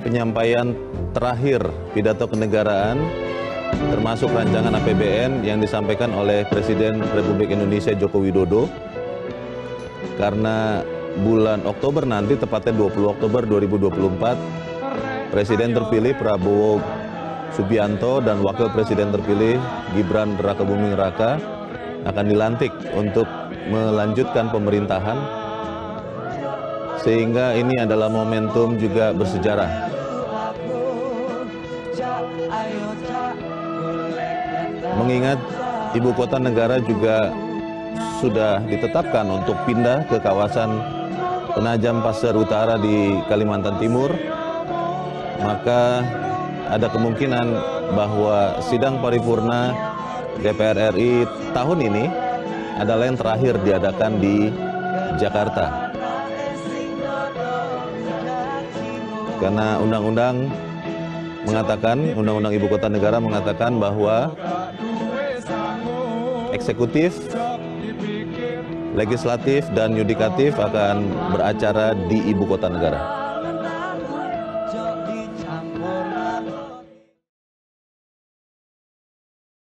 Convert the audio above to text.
penyampaian terakhir pidato kenegaraan termasuk rancangan APBN yang disampaikan oleh Presiden Republik Indonesia Joko Widodo. Karena bulan Oktober nanti tepatnya 20 Oktober 2024 Presiden terpilih Prabowo Subianto dan Wakil Presiden terpilih Gibran Raka Buming Raka akan dilantik untuk melanjutkan pemerintahan sehingga ini adalah momentum juga bersejarah mengingat ibu kota negara juga sudah ditetapkan untuk pindah ke kawasan Penajam Pasir Utara di Kalimantan Timur, maka ada kemungkinan bahwa sidang paripurna DPR RI tahun ini adalah yang terakhir diadakan di Jakarta. Karena undang-undang mengatakan, undang-undang ibu kota negara mengatakan bahwa eksekutif, legislatif, dan yudikatif akan beracara di ibu kota negara.